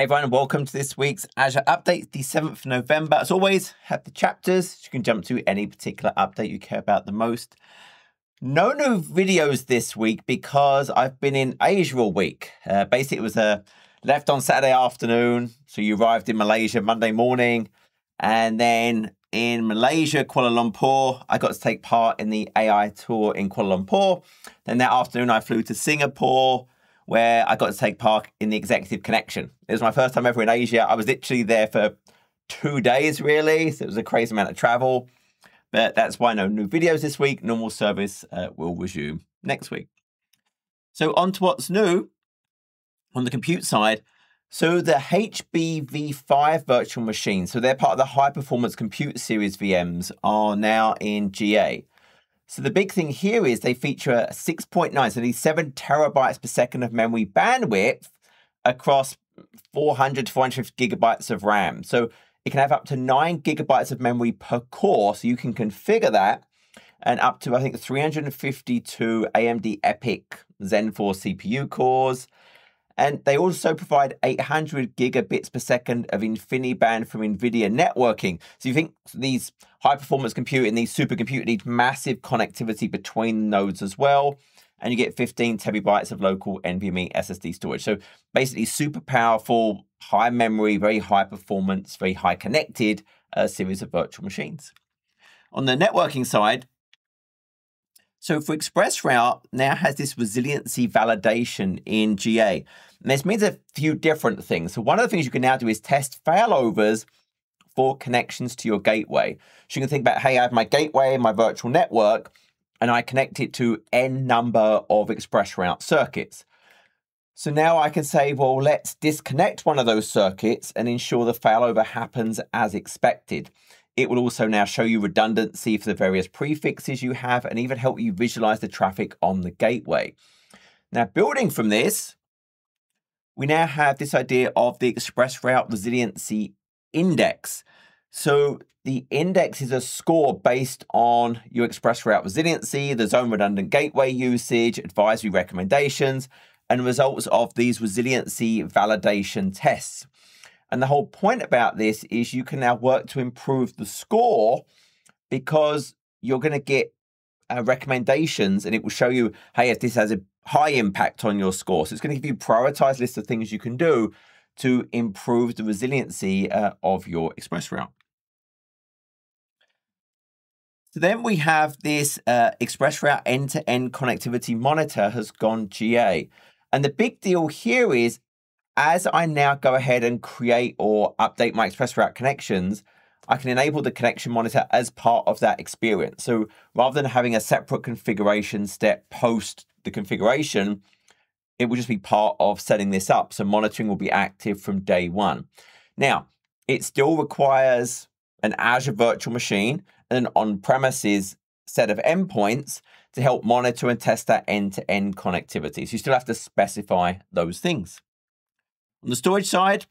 Hey everyone, welcome to this week's Azure Update, the 7th of November. As always, have the chapters. You can jump to any particular update you care about the most. No new videos this week because I've been in Asia all week. Uh, basically, it was a uh, left on Saturday afternoon, so you arrived in Malaysia Monday morning, and then in Malaysia, Kuala Lumpur, I got to take part in the AI tour in Kuala Lumpur. Then that afternoon, I flew to Singapore where I got to take part in the executive connection. It was my first time ever in Asia. I was literally there for two days, really. So it was a crazy amount of travel. But that's why no new videos this week. Normal service uh, will resume next week. So, on to what's new on the compute side. So, the HBv5 virtual machines, so they're part of the high performance compute series VMs, are now in GA. So the big thing here is they feature a 6.9, so these 7 terabytes per second of memory bandwidth across 400 to 450 gigabytes of RAM. So it can have up to 9 gigabytes of memory per core, so you can configure that, and up to, I think, 352 AMD EPYC Zen 4 CPU cores, and they also provide 800 gigabits per second of InfiniBand from NVIDIA networking. So you think these high performance computing, these supercomputers need massive connectivity between nodes as well. And you get 15 terabytes of local NVMe SSD storage. So basically, super powerful, high memory, very high performance, very high connected uh, series of virtual machines. On the networking side, so for ExpressRoute now has this resiliency validation in GA. And this means a few different things. So one of the things you can now do is test failovers for connections to your gateway. So you can think about, hey, I have my gateway, my virtual network, and I connect it to n number of ExpressRoute circuits. So now I can say, well, let's disconnect one of those circuits and ensure the failover happens as expected. It will also now show you redundancy for the various prefixes you have and even help you visualize the traffic on the gateway. Now, building from this, we now have this idea of the ExpressRoute Resiliency Index. So the index is a score based on your ExpressRoute resiliency, the zone redundant gateway usage, advisory recommendations, and results of these resiliency validation tests. And the whole point about this is you can now work to improve the score because you're going to get uh, recommendations and it will show you, hey, if this has a high impact on your score. So it's going to give you a prioritized list of things you can do to improve the resiliency uh, of your ExpressRoute. So then we have this uh, ExpressRoute end-to-end connectivity monitor has gone GA. And the big deal here is as I now go ahead and create or update my ExpressRoute connections, I can enable the connection monitor as part of that experience. So rather than having a separate configuration step post the configuration, it will just be part of setting this up. So monitoring will be active from day one. Now, it still requires an Azure virtual machine and an on-premises set of endpoints to help monitor and test that end-to-end connectivity. So you still have to specify those things. On the storage side,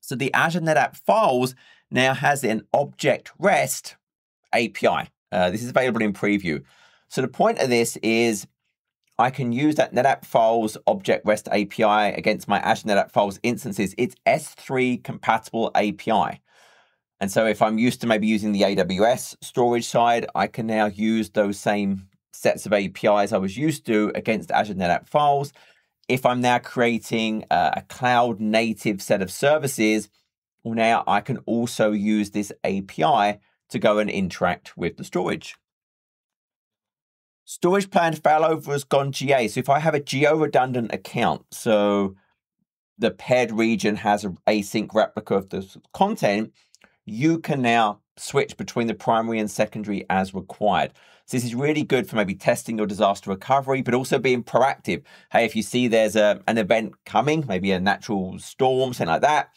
so the Azure NetApp Files now has an Object REST API. Uh, this is available in preview. So the point of this is I can use that NetApp Files Object REST API against my Azure NetApp Files instances. It's S3 compatible API. And so if I'm used to maybe using the AWS storage side, I can now use those same sets of APIs I was used to against Azure NetApp Files if I'm now creating a, cloud native set of services, well, now I can also use this API to go and interact with the storage. Storage plan failover has gone GA. So if I have a geo redundant account, so the paired region has an async replica of the content, you can now switch between the primary and secondary as required. So this is really good for maybe testing your disaster recovery, but also being proactive. Hey, if you see there's a, an event coming, maybe a natural storm, something like that,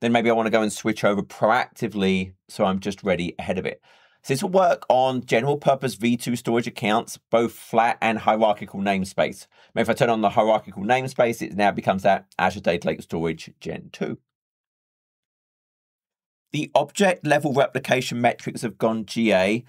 then maybe I want to go and switch over proactively so I'm just ready ahead of it. So this will work on general purpose V2 storage accounts, both flat and hierarchical namespace. Maybe if I turn on the hierarchical namespace, it now becomes that Azure Data Lake Storage Gen 2. The object level replication metrics have gone GA.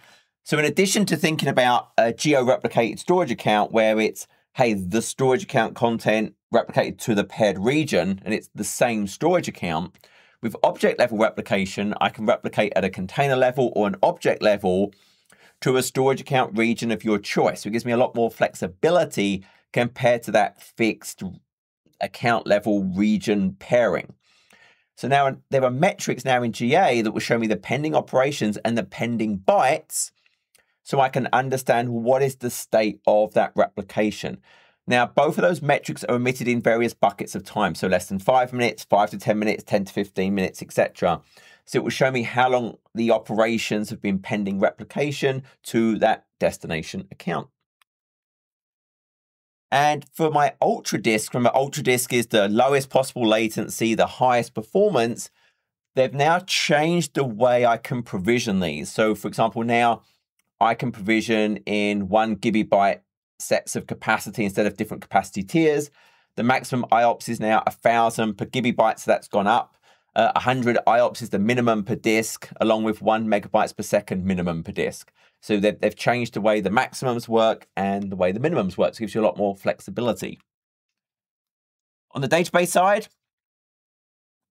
So in addition to thinking about a geo-replicated storage account where it's, hey, the storage account content replicated to the paired region, and it's the same storage account. With object level replication, I can replicate at a container level or an object level to a storage account region of your choice. So it gives me a lot more flexibility compared to that fixed account level region pairing. So now there are metrics now in GA that will show me the pending operations and the pending bytes so I can understand what is the state of that replication. Now, both of those metrics are emitted in various buckets of time. So less than five minutes, five to 10 minutes, 10 to 15 minutes, etc. So it will show me how long the operations have been pending replication to that destination account. And for my Ultra Disk, remember Ultra Disk is the lowest possible latency, the highest performance. They've now changed the way I can provision these. So for example, now I can provision in one gigabyte sets of capacity instead of different capacity tiers. The maximum IOPS is now 1,000 per gigabyte, so that's gone up. Uh, 100 IOPS is the minimum per disk, along with one megabytes per second minimum per disk. So they've, they've changed the way the maximums work and the way the minimums work. So it gives you a lot more flexibility. On the database side,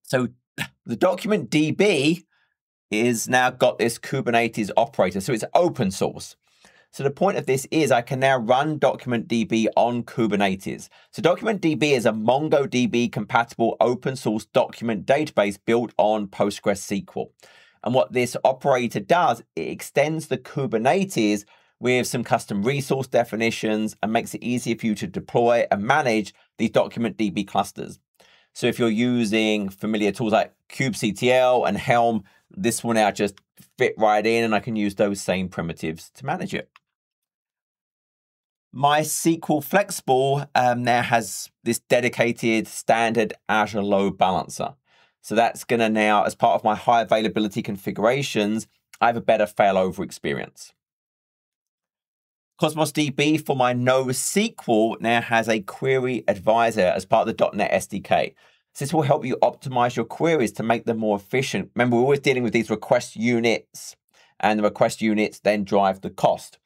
so the DocumentDB is now got this Kubernetes operator. So it's open source. So the point of this is I can now run DocumentDB on Kubernetes. So DocumentDB is a MongoDB compatible open source document database built on PostgreSQL. And what this operator does, it extends the Kubernetes with some custom resource definitions and makes it easier for you to deploy and manage these DocumentDB clusters. So if you're using familiar tools like kubectl and Helm, this will now just fit right in and I can use those same primitives to manage it. MySQL Flexible um, now has this dedicated standard Azure load balancer. So that's going to now, as part of my high availability configurations, I have a better failover experience. Cosmos DB for my NoSQL now has a query advisor as part of the .NET SDK. So this will help you optimize your queries to make them more efficient. Remember, we're always dealing with these request units, and the request units then drive the cost.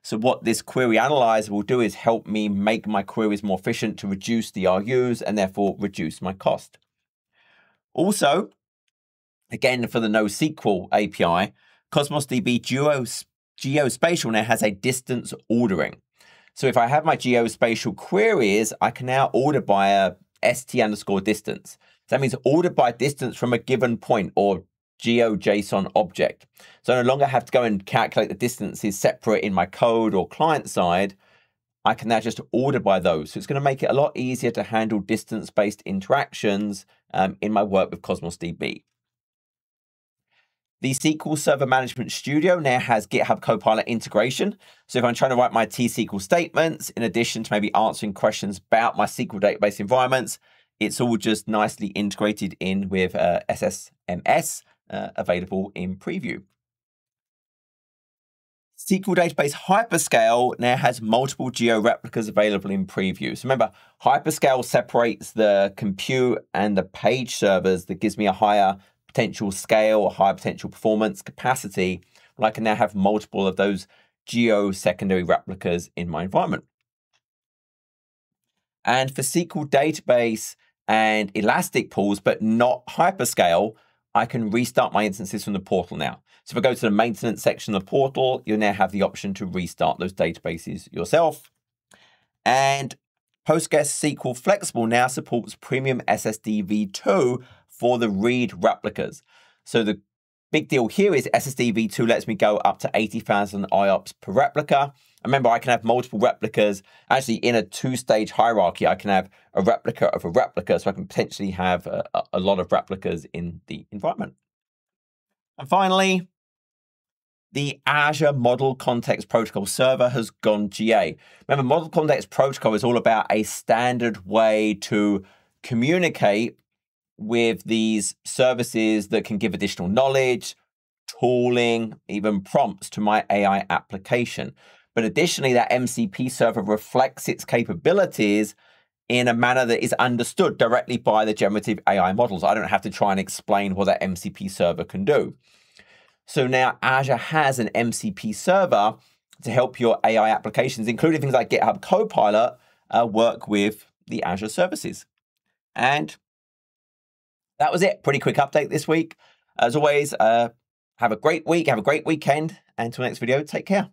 So what this query analyzer will do is help me make my queries more efficient to reduce the RUs and therefore reduce my cost. Also, again, for the NoSQL API, Cosmos DB Geo, Geospatial now has a distance ordering. So if I have my geospatial queries, I can now order by a st underscore distance. So that means order by distance from a given point or GeoJSON object. So I no longer have to go and calculate the distances separate in my code or client side. I can now just order by those. So it's going to make it a lot easier to handle distance-based interactions um, in my work with Cosmos DB. The SQL Server Management Studio now has GitHub Copilot integration. So if I'm trying to write my T-SQL statements, in addition to maybe answering questions about my SQL database environments, it's all just nicely integrated in with uh, SSMS uh, available in preview. SQL Database Hyperscale now has multiple geo replicas available in preview. So remember, Hyperscale separates the compute and the page servers that gives me a higher potential scale, a higher potential performance capacity. I can now have multiple of those geo secondary replicas in my environment. And for SQL Database and Elastic pools, but not Hyperscale, I can restart my instances from the portal now. So if I go to the maintenance section of the portal, you'll now have the option to restart those databases yourself. And PostgreSQL Flexible now supports Premium SSD v2 for the read replicas. So the big deal here is SSD v2 lets me go up to 80,000 IOPS per replica. Remember, I can have multiple replicas. Actually, in a two-stage hierarchy, I can have a replica of a replica, so I can potentially have a, a lot of replicas in the environment. And finally, the Azure Model Context Protocol server has gone GA. Remember, Model Context Protocol is all about a standard way to communicate with these services that can give additional knowledge, tooling, even prompts to my AI application. But additionally, that MCP server reflects its capabilities in a manner that is understood directly by the generative AI models. I don't have to try and explain what that MCP server can do. So now Azure has an MCP server to help your AI applications, including things like GitHub Copilot, uh, work with the Azure services. And that was it. Pretty quick update this week. As always, uh, have a great week, have a great weekend. And until next video, take care.